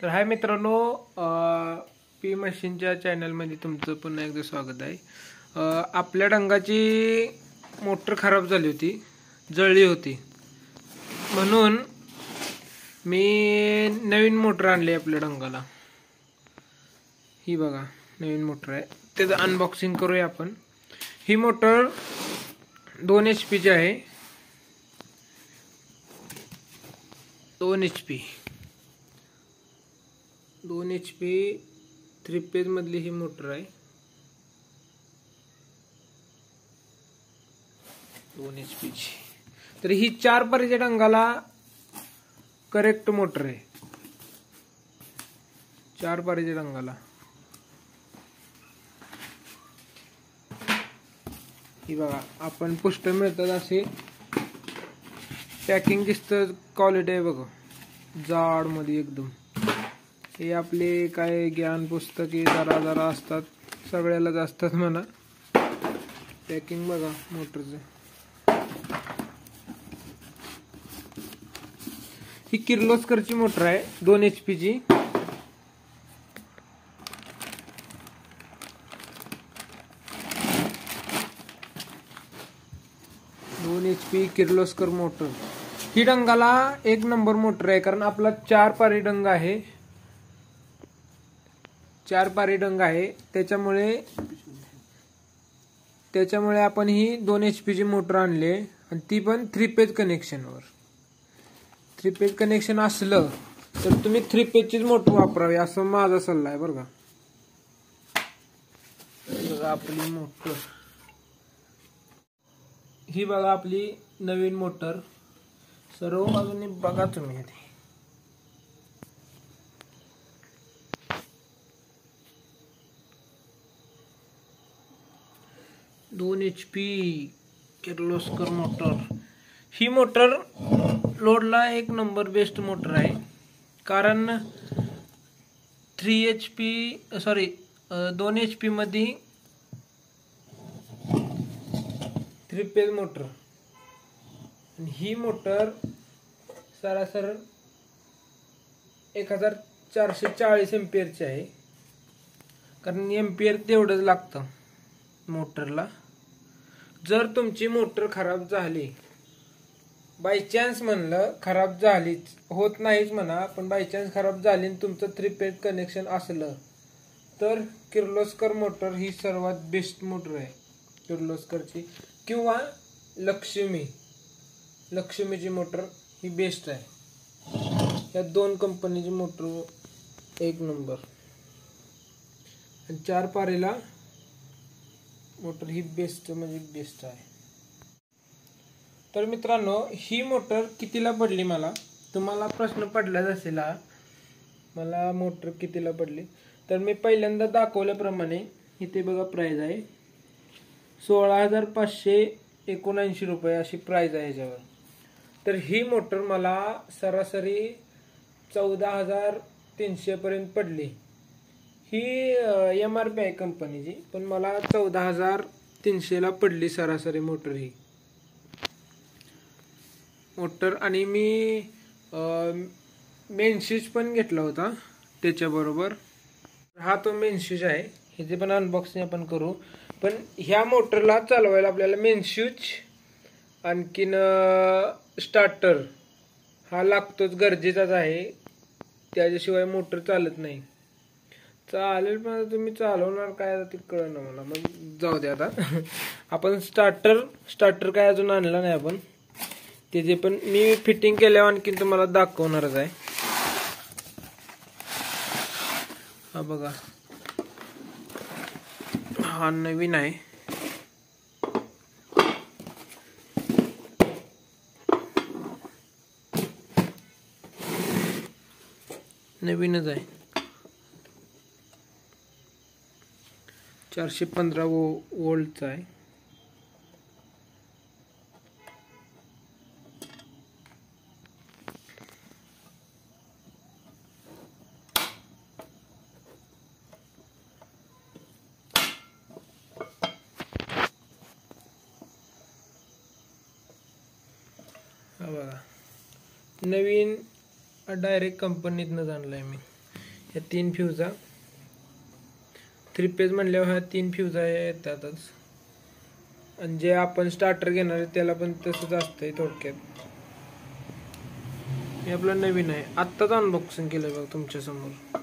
तर हाय मित्रांनो पी मशीनच्या चॅनलमध्ये तुमचं पुन्हा एकदा स्वागत आहे. आपल्या रंगाची मोटर खराब झाली होती जळली होती. म्हणून मी नवीन मोटर आणली आपल्या रंगाला ही बघा नवीन मोटर आहे. त्याचं अनबॉक्सिंग करूया आपण. ही मोटर दोन एच पीची आहे. दोन एच पी दोन एच पी थ्री पेजमधली ही मोटर आहे. दोन एच पीची तर ही चार परीच्या अंगाला करेक्ट मोटर आहे. चार पारीच्या रंगाला ही बघा आपण पुष्ट मिळतात असे पॅकिंग दिसतं क्वालिटी आहे बघा. जाडमध्ये एकदम. हे आपले काय ज्ञान पुस्तके जरा जरा असतात. सगळ्यालाच असतात म्हणा. पॅकिंग बघा मोटरचं. ही किर्लोस्करची मोटर आहे. दोन एच पीची दोन एच पी किर्लोस्कर मोटर. ही डंगाला एक नंबर मोटर आहे कारण आपला चार पारी डंग आहे. चार पारी डंग आहे. त्याच्यामुळे त्याच्यामुळे आपण ही दोन एच पीची मोटर आणली. आहे आणि ती पण थ्री पेज कनेक्शनवर थ्री पेज कनेक्शन असलं तर तुम्ही थ्री पेजचीच मोटर वापरावी असं माझा सल्ला आहे बरं का. बघा आपली मोटर. ही बघा आपली नवीन मोटर. सर्व बाजूनी बघा तुम्ही दोन एच पी किर्लोस्कर मोटर ही मोटर लोडला एक नंबर बेस्ट मोटर आहे. कारण थ्री एच पी सॉरी दोन एच पीमध्ये थ्री पेज मोटर आणि ही मोटर सरासर एक हजार चारशे चाळीस एम्पियरची आहे. कारण एम्पियर तेवढंच लागतं मोटरला जर तुमची मोटर खराब झाली बाय चान्स म्हणलं खराब झालीच होत नाहीच म्हणा पण बाय चान्स खराब झाली आणि तुमचं थ्री पेड कनेक्शन असलं तर किर्लोस्कर मोटर ही सर्वात बेस्ट मोटर आहे. किर्लोस्करची. किंवा लक्ष्मी. लक्ष्मीची मोटर ही बेस्ट आहे. या दोन कंपनीची मोटर एक नंबर आणि चार पारीला मोटर ही बेस्ट म्हणजे बेस्ट आहे. तर मित्रांनो ही मोटर कितीला पडली मला? तुम्हाला प्रश्न पडलाच असेल हा. मला मोटर कितीला पडली? तर मी पहिल्यांदा दाखवल्याप्रमाणे इथे बघा प्राईज आहे. सोळा हजार पाचशे एकोणऐंशी रुपये अशी प्राईज आहे याच्यावर. तर ही मोटर मला सरासरी चौदा हजार तीनशेपर्यंत पडली. ही एम आर पी आहे कंपनीची पण मला चौदा हजार तीनशेला पडली सरासरी मोटर ही. मोटर आणि मी मेन स्विच पण घेतला होता त्याच्याबरोबर. हा तो मेन स्विच आहे ह्याचे पण अनबॉक्सिंग आपण करू. पण ह्या मोटरला चालवायला आपल्याला मेन स्विच आणखीन स्टार्टर हा लागतोच गरजेचाच आहे. त्याच्याशिवाय मोटर चालत नाही. चालेल पण आता तुम्ही चालवणार काय आता ते कळलं मला. मग जाऊ दे आता. आपण स्टार्टर स्टार्टर काय अजून आणलं नाही आपण. त्याचे पण मी फिटिंग केल्यावर आणखीन तुम्हाला दाखवणारच आहे. हा बघा. हा नवीन आहे. नवीनच आहे. चारशे पंधरा वो वोल्टचा आहे. बघा. नवीन डायरेक्ट कंपनीतनं आहे मी. या तीन फ्यूजा थ्री पेज म्हणल्यावर ह्या तीन फ्यूजा येतातच. आणि जे आपण स्टार्टर घेणार आहे त्याला पण तसंच असतंय थोडक्यात. हे आपलं नवीन आहे. आत्ताच अनबॉक्सिंग केलं बघ तुमच्यासमोर.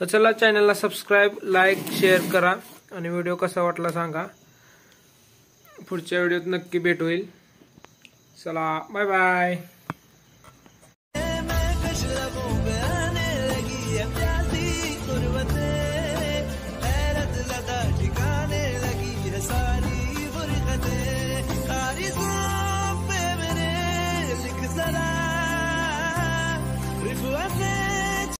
तर चला चॅनलला सबस्क्राईब लाईक शेअर करा. आणि व्हिडिओ कसा वाटला सांगा. पुढच्या व्हिडिओत नक्की भेट होईल. चला बाय बाय